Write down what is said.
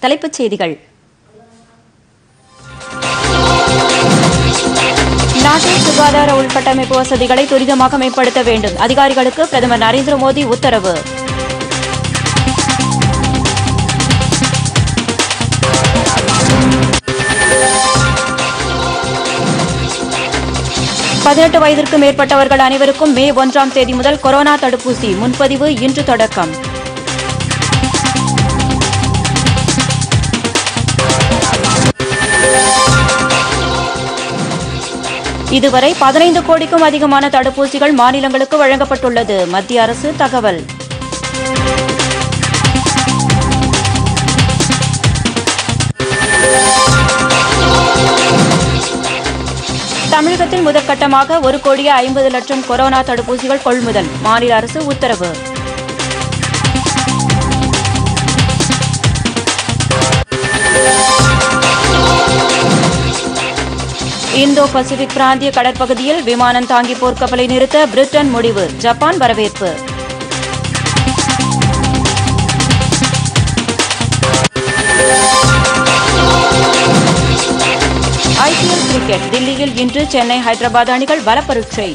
தலைப்புச் செய்திகள். நாட்டில் சுகாதார உள்கட்டமைப்பு வசதிகளை துரிதமாக மேம்படுத்த வேண்டும். அதிகாரிகளுக்கு பிரதமர் நரேந்திர மோடி உத்தரவு. பதினெட்டு வயதிற்கு மேற்பட்டவர்கள் அனைவருக்கும் மே ஒன்றாம் தேதி முதல் கொரோனா தடுப்பூசி. முன்பதிவு இன்று தொடக்கம். இதுவரை பதினைந்து கோடிக்கும் அதிகமான தடுப்பூசிகள் மாநிலங்களுக்கு வழங்கப்பட்டுள்ளது. மத்திய அரசு தகவல். தமிழகத்தில் முதற்கட்டமாக ஒரு கோடியே ஐம்பது லட்சம் கொரோனா தடுப்பூசிகள் கொள்முதல். மாநில அரசு உத்தரவு. இந்தோ பசிபிக் பிராந்திய கடற்பகுதியில் விமானம் தாங்கி போர்க்கப்பலை நிறுத்த பிரிட்டன் முடிவு ஜப்பான் வரவேற்பு. ஐபிஎல் கிரிக்கெட் தில்லியில் இன்று சென்னை ஹைதராபாத் அணிகள் பலப்பரீட்சை.